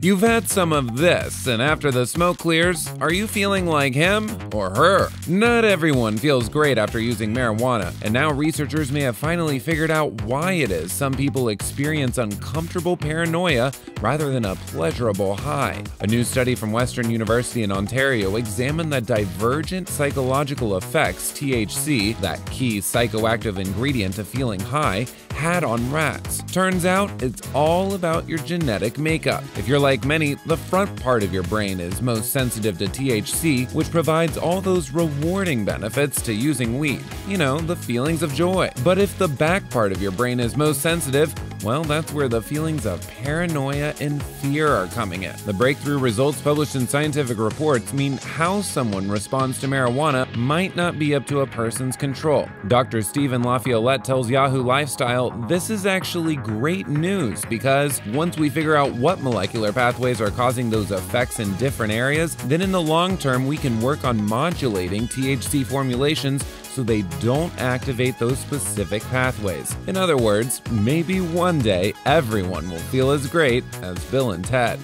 You've had some of this, and after the smoke clears, are you feeling like him or her? Not everyone feels great after using marijuana, and now researchers may have finally figured out why it is some people experience uncomfortable paranoia rather than a pleasurable high. A new study from Western University in Ontario examined the divergent psychological effects THC, that key psychoactive ingredient to feeling high, had on rats. Turns out it's all about your genetic makeup. If you're like many, the front part of your brain is most sensitive to THC, which provides all those rewarding benefits to using weed. You know, the feelings of joy. But if the back part of your brain is most sensitive, well, that's where the feelings of paranoia and fear are coming in. The breakthrough results published in scientific reports mean how someone responds to marijuana might not be up to a person's control. Dr. Steven Laviolette tells Yahoo Lifestyle this is actually great news because once we figure out what molecular pathways are causing those effects in different areas, then in the long term we can work on modulating THC formulations so they don't activate those specific pathways. In other words, maybe one day everyone will feel as great as Bill and Ted.